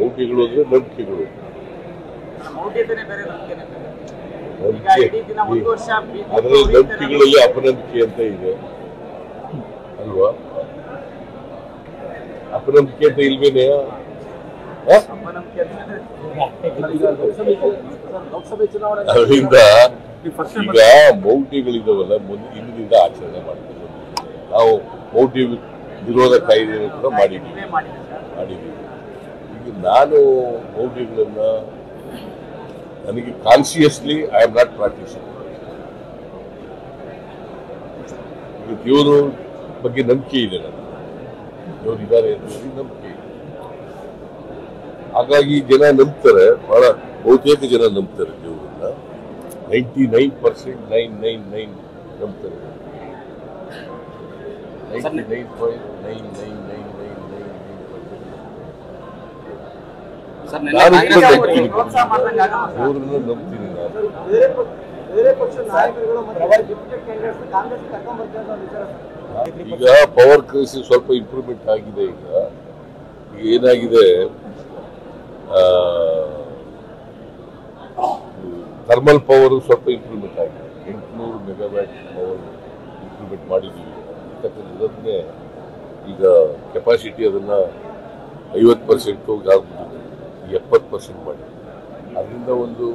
ನಂಬಿಕೆಗಳು ಅಂದ್ರೆ ನಂಬಿಕೆಗಳು ಮೌಢ್ಯತೆನೇ ಬೇರೆ ನಂಬಿಕೆನೇ ಬೇರೆ. ಈಗ ನಂಬಿಕೆ. ಇಡೀ ದಿನ ಒಂದು ವರ್ಷ ಬಿ- ಅದರಲ್ಲಿ ಉಳಿತಾರೆ ನಂಬಿಕೆಗಳಲ್ಲಿ ಅಪನಂಬಿಕೆ ಅಂತ ಇದೆ. ಅಲ್ವಾ? ಅಪನಂಬಿಕೆ ಅಂತ ಇಲ್ವೇನೆ? ಅಪನಂಬಿಕೆ ಅಂದ್ರೆ ಲೋಕಸಭೆ ಚುನಾವಣೆ ಅದರಿಂದ ಈಗ ಮೌಢ್ಯಗಳಿದಾವಲ್ಲ ಮುಂದೆ ಹಿಂದಿನಿಂದ ಆಚರಣೆ ಮಾಡ್ತೀವಿ ನಾವು ಮೌಢ್ಯ ವಿರೋಧ ಕಾಯ್ದೆಯನ್ನು ಕೂಡ ಮಾಡಿದ್ದೀವಿ ನೀವೇ ಮಾಡಿದೆ ಸರ್ ಮಾಡಿದ್ದೀವಿ. ಈಗ ನಾನು ಮೌಢ್ಯಗಳನ್ನ ನನಗೆ consciously I am not practising ಈಗ ದೇವರು ಬಗ್ಗೆ ನಂಬಿಕೆ ಇದೆ ನನಗೆ. ದೇವರು ಇದ್ದಾರೆ ಅಂತ ನಂಬಿಕೆ ಇದೆ. ಹಾಗಾಗಿ ಜನ ನಂಬ್ತಾರೆ ಬಹಳ ಬಹುತೇಕ ಜನ ನಂಬ್ತಾರೆ ದೇವರನ್ನ. Ninety nine percent nine nine nine ನಂಬ್ತಾರೆ. Ninety nine point nine nine nine sir. ಈಗ ಪವರ್ ಕ್ರೈಸಿಸ್ ಸ್ವಲ್ಪ ಇಂಪ್ರೂವ್ಮೆಂಟ್ ಆಗಿದೆ ಈಗ. ಈಗ ಏನಾಗಿದೆ? ಥರ್ಮಲ್ ಪವರ್ ಸ್ವಲ್ಪ ಇಂಪ್ರೂವ್ಮೆಂಟ್ ಆಗಿದೆ. ಎಂಟುನೂರು ಮೆಗಾವ್ಯಾಟ್ ಪವರ್ ಇಂಪ್ರೂವ್ಮೆಂಟ್ ಮಾಡಿದ್ದೀವಿ. ಅಂತಕ್ಕಂಥದ್ದನ್ನೇ ಈಗ ಕೆಪಾಸಿಟಿ ಅದನ್ನ ಐವತ್ತು ಪರ್ಸೆಂಟ್ ಆಗ್ಬಿಟ್ಟಿದೆ ಎಪ್ಪತ್ತು ಪರ್ಸೆಂಟ್ ಮಾಡಿ. ಅದರಿಂದ ಒಂದು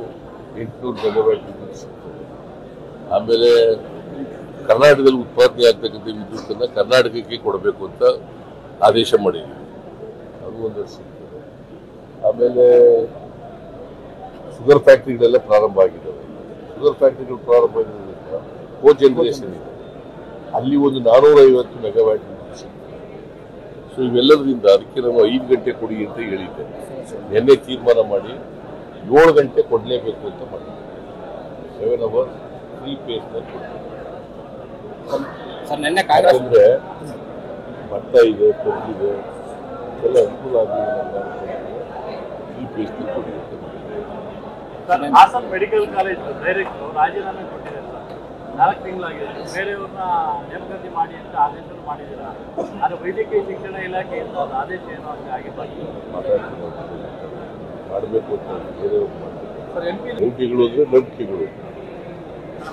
ಎಂಟುನೂರು ಮೆಗಾವ್ಯಾಟ್ ವಿದ್ಯುತ್ ಸಿಗ್ತದೆ ಆಮೇಲೆ ಕರ್ನಾಟಕದಲ್ಲಿ ಉತ್ಪಾದನೆ ಆಗ್ತಕ್ಕಂಥ ವಿದ್ಯುತ್ತನ್ನು ಕರ್ನಾಟಕಕ್ಕೆ ಕೊಡಬೇಕು ಅಂತ ಆದೇಶ ಮಾಡಿದ್ದೀವಿ. ಅದು ಒಂದು ಸಿಗ್ತದೆ ಆಮೇಲೆ ಶುಗರ್ ಫ್ಯಾಕ್ಟ್ರಿಗಳೆಲ್ಲ ಪ್ರಾರಂಭ ಆಗಿದ್ದಾವೆ. ಶುಗರ್ ಫ್ಯಾಕ್ಟ್ರಿಗಳು ಪ್ರಾರಂಭ ಆಗಿರೋದ್ರಿಂದ ಕೋ ಜನರೇಷನ್ ಇದೆ. ಅಲ್ಲಿ ಒಂದು ನಾನ್ನೂರೈವತ್ತು ಮೆಗಾವ್ಯಾಟ್ ಸೊ ಇವೆಲ್ಲದರಿಂದ ಅದಕ್ಕೆ ನಾವು ಐದು ಗಂಟೆ ಕೊಡಿ ಅಂತ ಹೇಳಿದ್ದೆ. ನಿನ್ನೆ ತೀರ್ಮಾನ ಮಾಡಿ ಏಳು ಗಂಟೆ ಕೊಡಲೇಬೇಕು ಅಂತ ಮಾಡಿದ್ದೆ. ಸೆವೆನ್ ಅವರ್ಸ್ ತ್ರೀ ಪೇಸ್ನಲ್ಲಿ ಕೊಡ್ತಾರೆ ಸರ್ ನಿನ್ನೆ ಕಾಂಗ್ರೆಸ್ ಯಾಕಂದ್ರೆ ಭತ್ತ ಇದೆ ಕೊಬ್ಬಿದೆ ಎಲ್ಲ ಅನುಕೂಲ ಆಗಿದೆ ಈ ಪೇಸ್ನಲ್ಲಿ ಕೊಡಿ ಅಂತ ಹಾಸನ್ ಮೆಡಿಕಲ್ ಕಾಲೇಜ್ ಡೈರೆಕ್ಟರ್ ರಾಜೀನಾಮೆ ಕೊಟ್ಟಿದ್ದಾರೆ ಸರ್. ನಾಲ್ಕು ತಿಂಗಳಾಗಿದೆ. ಬೇರೆಯವ್ರನ್ನ ನೇಮಕಾತಿ ಮಾಡಿ ಅಂತ ಆದೇಶ ಮಾಡಿದ್ದೀರಾ? ಆದರೆ ವೈದ್ಯಕೀಯ ಶಿಕ್ಷಣ ಇಲಾಖೆಯಿಂದ ಒಂದು ಆದೇಶ ಏನೋ ಅಂತ ಆಗಿರ್ಬಾರ್ದು ಮಾಡಬೇಕು ಅಂತ ಬೇರೆ ಸರ್ ಎಂ ಪಿ ನಂಬಿಕೆಗಳು ಅಂದ್ರೆ ನಂಬಿಕೆಗಳು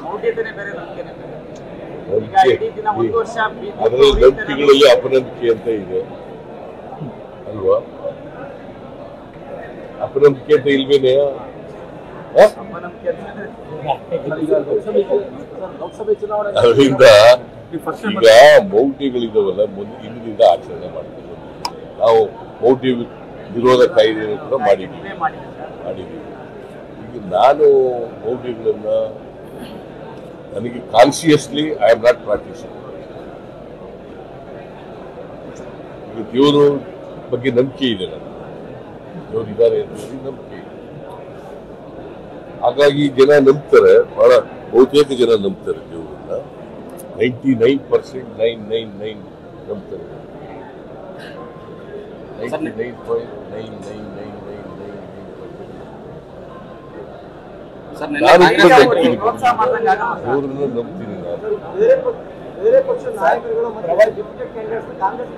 ಮೌಢ್ಯತೆನೇ ಬೇರೆ ನಂಬಿಕೆನೇ ಬೇರೆ. ಅದರಲ್ಲಿ ನಂಬಿಕೆಗಳಲ್ಲಿ ಅಪನಂಬಿಕೆ ಅಂತ ಇದೆ. ಅಲ್ವಾ? ಅಪನಂಬಿಕೆ ಅಂತ ಇಲ್ವೇನೆ? ಅದರಿಂದ ಈಗ ಮೌಢ್ಯಗಳಿದಾವಲ್ಲ ಮುಂದೆ ಹಿಂದಿನಿಂದ ಆಚರಣೆ ಮಾಡ್ತೀವಿ ನಾವು ಮೌಢ್ಯ ವಿರೋಧ ಕಾಯ್ದೆಯನ್ನು ಕೂಡ ಮಾಡಿದ್ದೀವಿ ಮಾಡಿದ್ದೀವಿ ಈಗ ನಾನು ಮೌಢ್ಯಗಳನ್ನ ನನಗೆ consciously I am not practising ಈಗ ದೇವರು ಬಗ್ಗೆ ನಂಬಿಕೆ ಇದೆ ನನಗೆ. ದೇವರು ಇದ್ದಾರೆ ಅಂತ ನಂಬಿಕೆ ಇದೆ. ಹಾಗಾಗಿ ಜನ ನಂಬ್ತಾರೆ ಬಹಳ ಬಹುತೇಕ ಜನ ನಂಬ್ತಾರೆ ದೇವರನ್ನ ninety nine percent nine nine nine ನಂಬ್ತಾರೆ. Ninety nine five nine nine nine nine nine nine percent ನಾನು ಕೂಡ ನಂಬ್ತೀನಿ. ದೇವರನ್ನ ನಾನು ಬೇರೆ ಪಕ್ಷ- ನಾಯಕರುಗಳು ಕಾಂಗ್ರೆಸ್